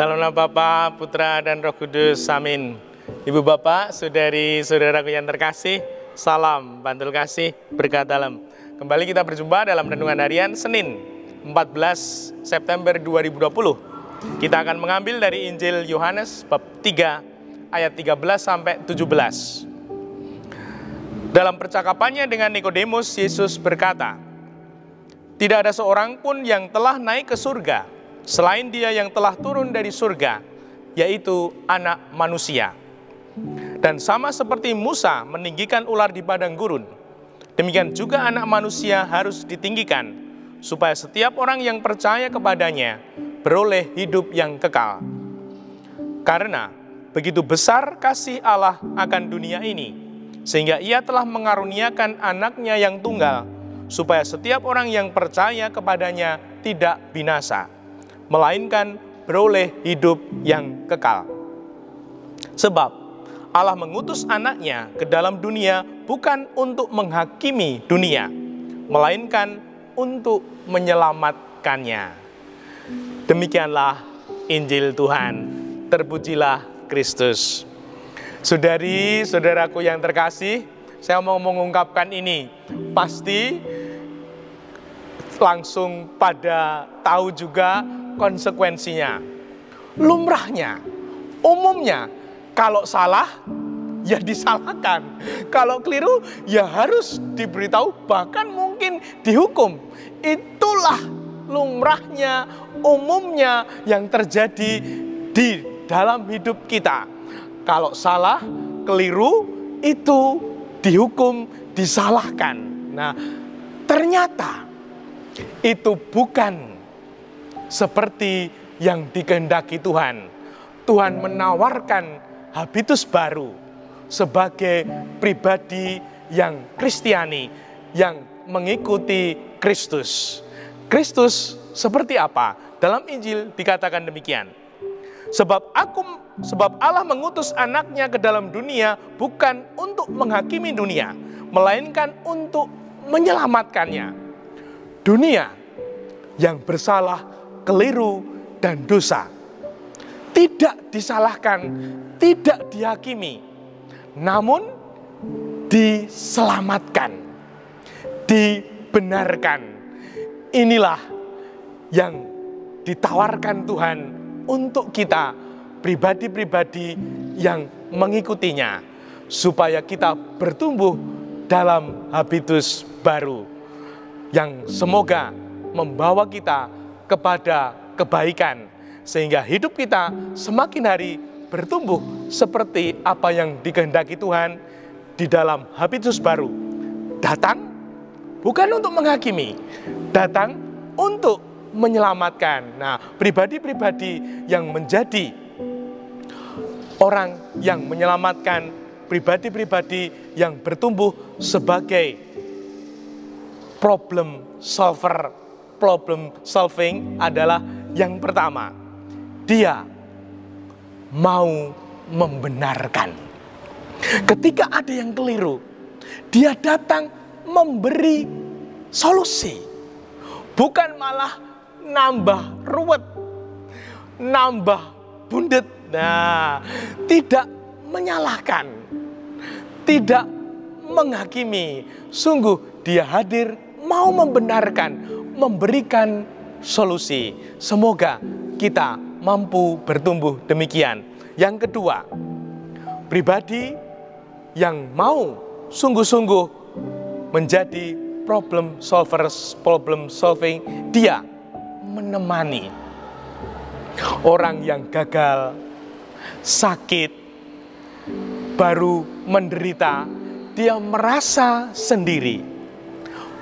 Dalam nama Bapa, Putra, dan Roh Kudus, amin. Ibu Bapak, saudari, saudaraku yang terkasih, salam bantul kasih, berkat dalam. Kembali kita berjumpa dalam Renungan Harian Senin, 14 September 2020. Kita akan mengambil dari Injil Yohanes bab 3 ayat 13 sampai 17. Dalam percakapannya dengan Nikodemus, Yesus berkata, "Tidak ada seorang pun yang telah naik ke surga selain Dia yang telah turun dari surga, yaitu Anak Manusia." Dan sama seperti Musa meninggikan ular di padang gurun, demikian juga Anak Manusia harus ditinggikan, supaya setiap orang yang percaya kepadanya beroleh hidup yang kekal. Karena begitu besar kasih Allah akan dunia ini, sehingga ia telah mengaruniakan anaknya yang tunggal, supaya setiap orang yang percaya kepadanya tidak binasa, melainkan beroleh hidup yang kekal. Sebab Allah mengutus anaknya ke dalam dunia bukan untuk menghakimi dunia, melainkan untuk menyelamatkannya. Demikianlah Injil Tuhan. Terpujilah Kristus. Saudari, saudaraku yang terkasih, saya mau mengungkapkan ini. Pasti langsung pada tahu juga konsekuensinya. Lumrahnya, umumnya, kalau salah ya disalahkan. Kalau keliru ya harus diberitahu bahkan mungkin dihukum. Itulah lumrahnya, umumnya yang terjadi di dalam hidup kita. Kalau salah, keliru itu dihukum, disalahkan. Nah, ternyata itu bukan seperti yang dikehendaki Tuhan. Tuhan menawarkan habitus baru sebagai pribadi yang Kristiani, yang mengikuti Kristus. Kristus seperti apa? Dalam Injil dikatakan demikian. Sebab aku sebab Allah mengutus anaknya ke dalam dunia bukan untuk menghakimi dunia, melainkan untuk menyelamatkannya. Dunia yang bersalah, keliru, dan dosa tidak disalahkan, tidak dihakimi, namun diselamatkan, dibenarkan. Inilah yang ditawarkan Tuhan untuk kita pribadi-pribadi yang mengikutinya supaya kita bertumbuh dalam habitus baru yang semoga membawa kita kepada kebaikan sehingga hidup kita semakin hari bertumbuh seperti apa yang dikehendaki Tuhan di dalam habitus baru. Datang bukan untuk menghakimi, datang untuk menyelamatkan. Nah, pribadi-pribadi yang menjadi orang yang menyelamatkan, pribadi-pribadi yang bertumbuh sebagai problem solver, problem solving adalah yang pertama, dia mau membenarkan. Ketika ada yang keliru, dia datang memberi solusi. Bukan malah nambah ruwet, nambah bundet. Nah, tidak menyalahkan, tidak menghakimi. Sungguh dia hadir mau membenarkan, memberikan solusi. Semoga kita mampu bertumbuh demikian. Yang kedua, pribadi yang mau sungguh-sungguh menjadi problem solver, problem solving, dia menemani orang yang gagal, sakit, baru menderita, dia merasa sendiri,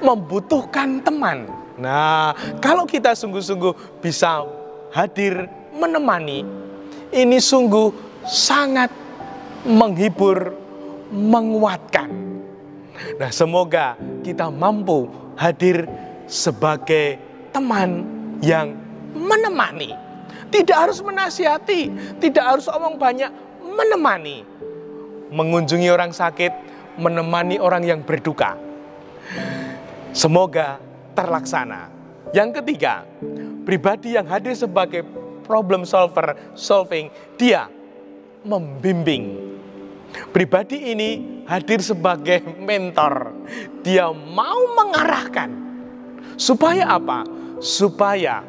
membutuhkan teman. Nah, kalau kita sungguh-sungguh bisa hadir menemani, ini sungguh sangat menghibur, menguatkan. Nah, semoga kita mampu hadir sebagai teman yang menemani. Tidak harus menasihati, tidak harus omong banyak, menemani. Mengunjungi orang sakit, menemani orang yang berduka. Semoga terlaksana. Yang ketiga, pribadi yang hadir sebagai problem solver, solving, dia membimbing. Pribadi ini hadir sebagai mentor. Dia mau mengarahkan. Supaya apa? Supaya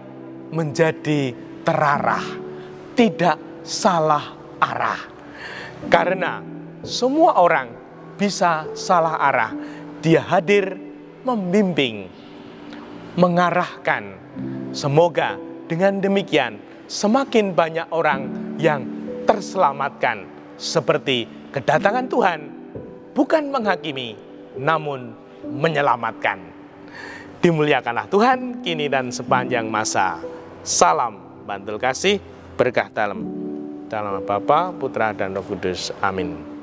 menjadi terarah, tidak salah arah. Karena semua orang bisa salah arah. Dia hadir membimbing, mengarahkan. Semoga dengan demikian semakin banyak orang yang terselamatkan seperti kedatangan Tuhan bukan menghakimi namun menyelamatkan. Dimuliakanlah Tuhan kini dan sepanjang masa. Salam bantul kasih berkah dalam dalam Bapa, Putra dan Roh Kudus. Amin.